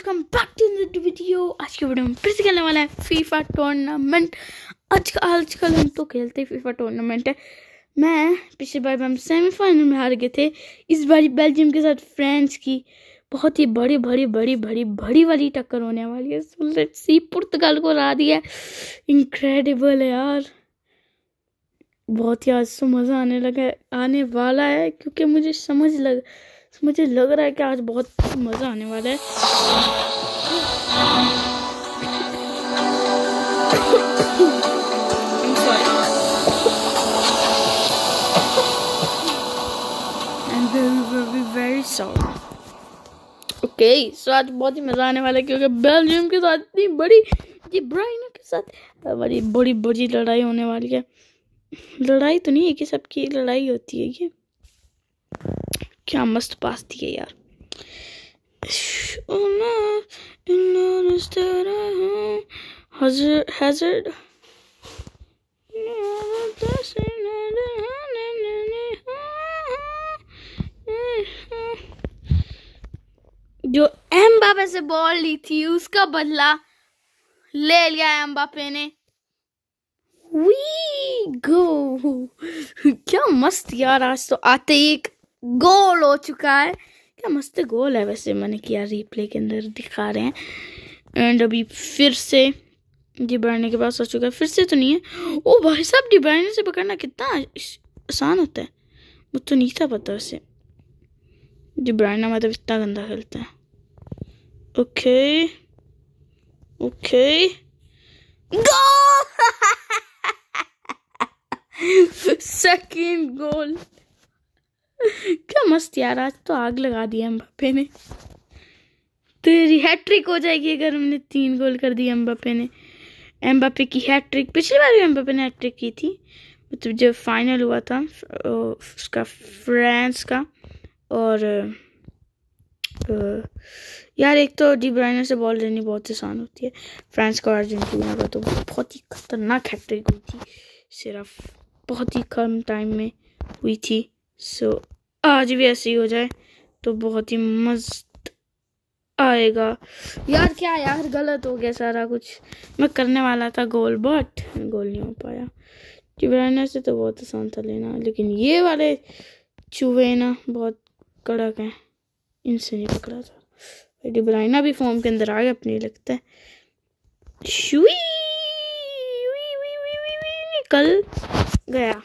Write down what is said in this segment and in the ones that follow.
Welcome back to video आज की video में फिर से खेलने वाला है फीफा टूर्नामेंट आज आजकल हम तो खेलते फीफा टूर्नामेंट है। मैं पिछली बार हम सेमीफाइनल में हार गए थे। इस बार बेल्जियम के साथ फ्रांस की बहुत ही बड़ी बड़ी बड़ी बड़ी बड़ी वाली टक्कर होने वाली है। सो लेट्स सी पुर्तगाल को हरा दिया इनक्रेडिबल है यार। बहुत ही आज तो मज़ा आने लगा आने वाला है, क्योंकि मुझे समझ लग मुझे लग रहा है कि आज बहुत मज़ा आने वाला है। ओके सो आज बहुत ही मज़ा आने वाला है क्योंकि बेल्जियम के साथ इतनी बड़ी जी ब्राइन के साथ बड़ी बड़ी बड़ी लड़ाई होने वाली है। लड़ाई तो नहीं है कि सबकी लड़ाई होती है ये। क्या मस्त पास है। यार जो एम बापे से बॉल ली थी, उसका बदला ले लिया एम बापे ने। वी गो क्या मस्त यार, आज तो आते ही एक गोल हो चुका है। क्या मस्त गोल है वैसे मैंने किया रिप्ले के अंदर, दिखा रहे हैं। एंड अभी फिर से डिब्राइने के पास आ चुका है। फिर से तो नहीं है। ओ भाई साहब डिब्राइने से पकड़ना कितना आसान होता है। मुझे तो नहीं था पता वैसे। डिब्राइना मतलब इतना गंदा खेलता है। Okay okay goal second goal क्या मस्त यार, आज तो आग लगा दिया एम्बापे ने। तेरी हैट्रिक हो जाएगी अगर हमने तीन गोल कर दिए एम्बापे ने। एम्बापे की हैट्रिक पिछली बार भी एम्बापे ने हैट्रिक की थी। मतलब जब फाइनल हुआ था उसका फ्रांस का, और यार एक तो डी ब्राइनर से बॉल लेनी बहुत आसान होती है। फ्रांस का अर्जेंटीना का तो बहुत ही खतरनाक हैट्रिक हुई थी। सिर्फ़ बहुत ही कम टाइम में हुई थी। सो so, आज भी ऐसे ही हो जाए तो बहुत ही मस्त आएगा। यार क्या यार गलत हो गया सारा कुछ। मैं करने वाला था गोल बट गोल नहीं हो पाया। डिब्राइना से तो बहुत आसान था लेना लेकिन ये वाले चूहे ना बहुत कड़क हैं। इनसे नहीं पकड़ा था। डिब्राइना भी फॉर्म के अंदर आ गया अपने लगता है। शुई वी वी वी निकल गया।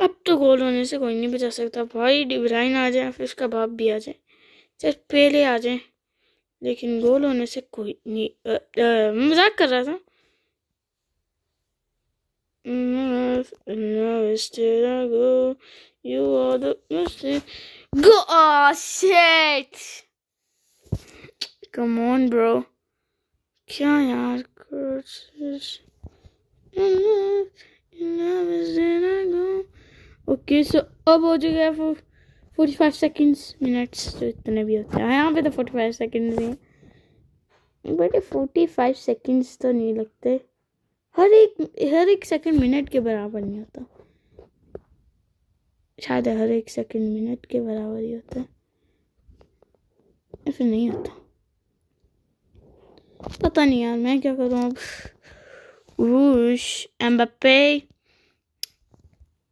अब तो गोल होने से कोई नहीं बचा सकता भाई डिब्राइन आ जाए फिर उसका बाप भी आ जाए चाहे पहले आ जाए लेकिन गोल होने से कोई नहीं मज़ाक कर रहा था You are the. Go! Oh, shit! Come on, bro. क्या यार ओके सो अब हो है फोर्टी फाइव सेकेंड्स मिनट्स तो इतने भी होते हैं। यहाँ पे तो फोर्टी फाइव सेकेंड्स हैं। बट फोर्टी फाइव सेकेंड्स तो नहीं लगते। हर एक हर एक सेकंड मिनट के बराबर नहीं होता। शायद हर एक सेकंड मिनट के बराबर ही होता है। फिर नहीं होता। पता नहीं यार, मैं क्या करूँ अब? रूश एम्बापे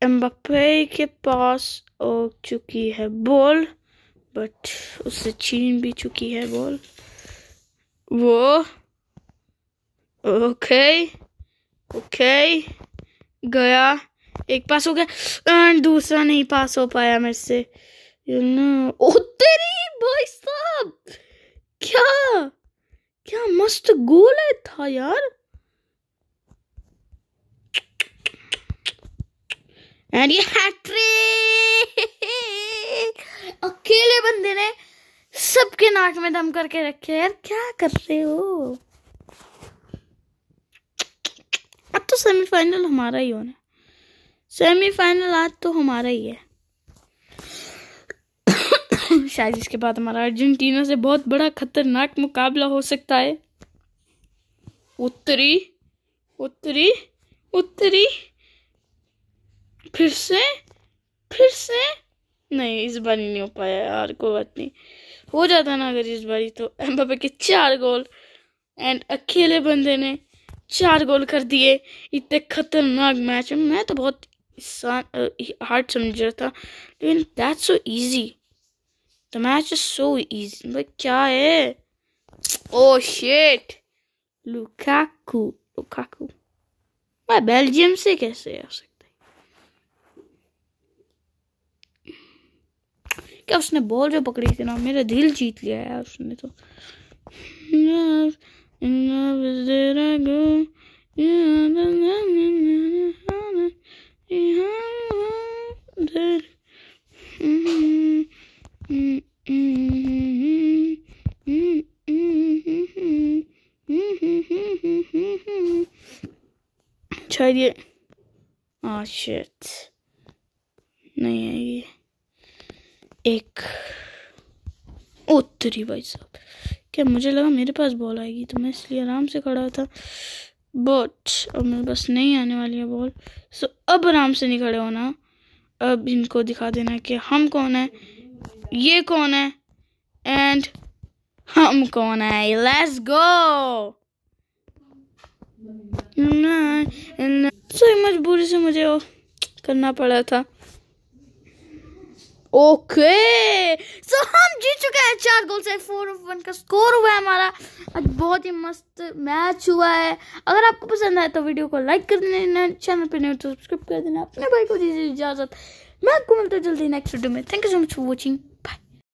एम्बापे के पास आ चुकी है बॉल बट उससे छीन भी चुकी है बॉल वो ओके ओके गया. एक पास हो गया. एंड दूसरा नहीं पास हो पाया मेरे से. ओ, तेरी भाई साहब! क्या? क्या मस्त गोल है था यार. एंड ये हैट्रिक अकेले बंदे ने सबके नाक में दम करके रखे यार क्या कर रहे हो? अब तो सेमीफाइनल हमारा ही होना। सेमीफाइनल आज तो हमारा ही है। शायद इसके बाद हमारा अर्जेंटीना से बहुत बड़ा खतरनाक मुकाबला हो सकता है। उत्तरी उत्तरी उत्तरी। फिर से? फिर से? नहीं, इस बार नहीं हो पाया यार, कोई बात नहीं। हो जाता ना अगर इस बारी तो। एम्बापे के चार गोल एंड अकेले बंदे ने चार गोल कर दिए। इतने खतरनाक मैच में मैं तो बहुत हार्ड समझ रहा था, लेकिन that's so easy the match is so easy भाई क्या है? ओ शेट लुकाकू लुकाकू भाई बेल्जियम से कैसे सकता क्या उसने बॉल जो पकड़ी थी ना मेरा दिल जीत लिया यार उसने तो शायद ये शिट नहीं है ये एक उत्तरी भाई साहब। क्या मुझे लगा मेरे पास बॉल आएगी तो मैं इसलिए आराम से खड़ा था। बट अब मेरे पास नहीं आने वाली है बॉल सो अब आराम से नहीं खड़े होना। अब इनको दिखा देना कि हम कौन है। ये कौन है? एंड हम कौन है? लेट्स गो सही मजबूरी से मुझे वो करना पड़ा था। ओके। सो हम जीत चुके हैं चार गोल से फोर वन का स्कोर हुआ है हमारा। आज बहुत ही मस्त मैच हुआ है। अगर आपको पसंद आए तो वीडियो को लाइक कर देना चैनल पर नहीं तो सब्सक्राइब कर देना, अपने भाई को दीजिए इजाज़त। मैं आपको मिलता हूँ जल्दी नेक्स्ट वीडियो में। Thank you so much for watching